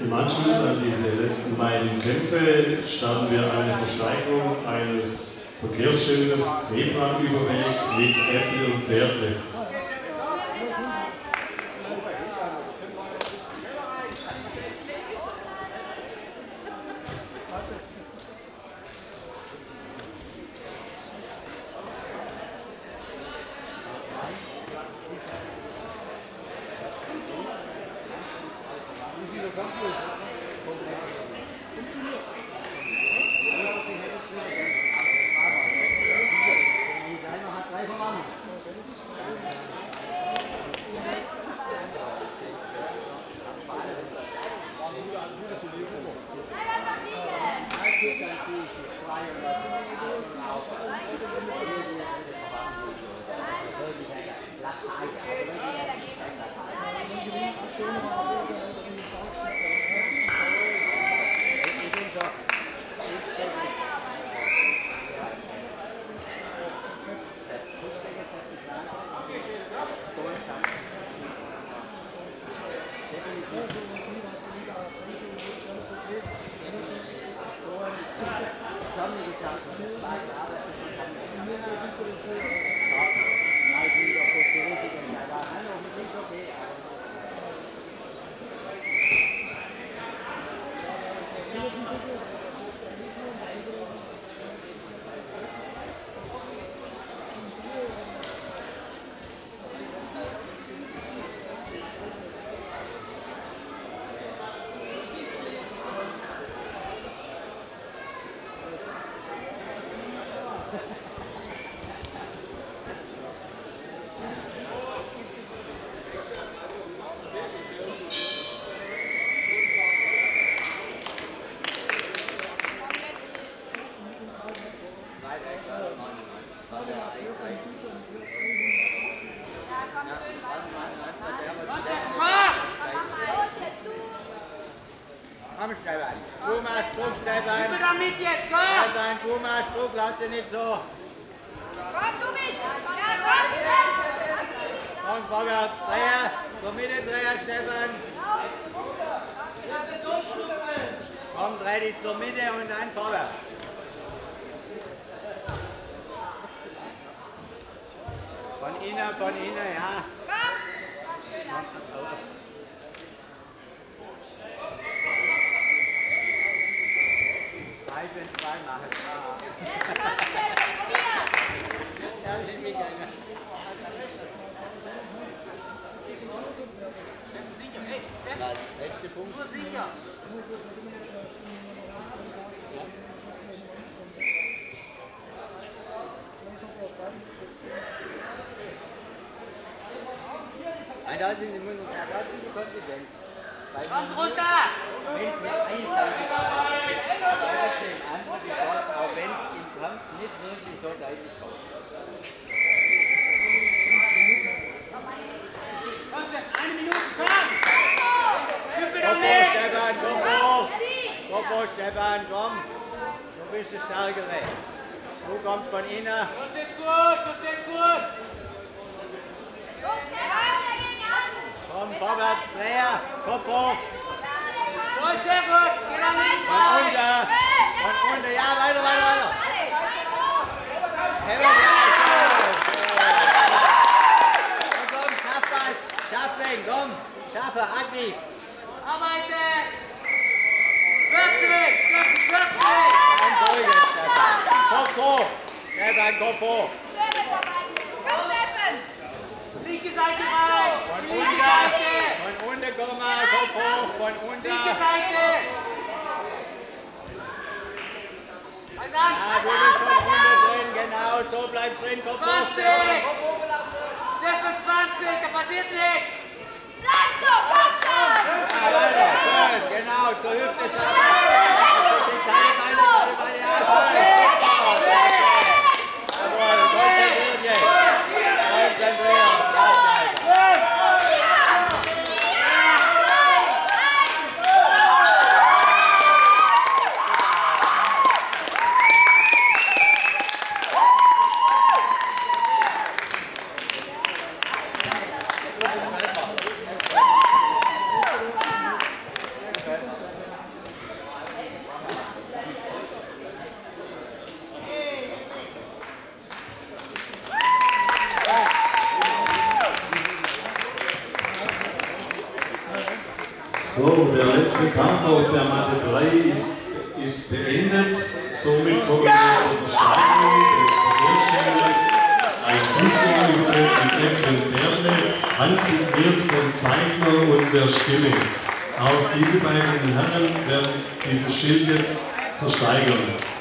Im Anschluss an diese letzten beiden Kämpfe starten wir eine Versteigerung eines Verkehrsschildes Zebraüberweg mit Äffel und Pferde. Thank you. Komm, Stefan. Thomas, Druck, Stefan. Gib mir doch mit jetzt, komm! Stefan, Thomas, Druck, lass dich nicht so. Komm, du! Ja, komm! Komm, vorwärts, Dreher. Zur Mitte, Dreher, Stefan. Komm, dreh dich zur Mitte und dann vorwärts. Innen, von innen, ja. Komm! Komm, schön an. Drei sind zwei machen. Jetzt, komm, schnell, probier! Ja, sind wir gerne. Sicher, ey, Steffen, Letzte Punkt. nur sicher! Da sind die Münder, da sind die konsequent. Kommt runter! wenn es mit Einsatz ist, trotzdem andere Chance, auch wenn es im Kampf nicht wirklich so deutlich Steffen, eine Minute, komm! Gib mir doch! Stefan, komm hoch! Komm hoch, Stefan, komm! Du bist der Stärkere. Du kommst von innen. So stehst gut, so stehst gut! Jungs, der Ball dagegen an! Komm, vorwärts, Dreher, Kopf hoch. So ist sehr gut! Geh nach links Von unten. Von unten, ja, weiter, weiter, weiter. Heben, ja, schön. Komm, komm, schaff was. Schaff den, komm. Schaffe, aktiv. Arbeite! 40! Steffen, 40! Ein so jetzt. Kopf hoch. Stefan, Kopf hoch. Schön mit dabei! Komm, Steffen! Linke Seite rein! Linke. Seite! Von unten, komm mal, Kopf hoch. Von unten. Linke Seite! Ja, du bist von unten drin, genau. So bleibst drin, Kopf hoch. 20! Steffen, 20! Da passiert nichts! Bleib so, komm schon! Ja, weiter, schön, genau. Zur Hüfte schaffen. Die kleine Beine, kleine Beine, ja, schön. Jawohl, konzentriert jetzt. Konzentrieren, ja, Stefan. So, der letzte Kampf auf der Matte 3 ist, ist beendet. Somit kommen wir zur Versteigerung des Verkehrsschilders. Ein Fußgängerübertritt mit und Pferde, handsigniert vom Zeichner und der Stimme. Auch diese beiden Herren werden dieses Schild jetzt versteigern.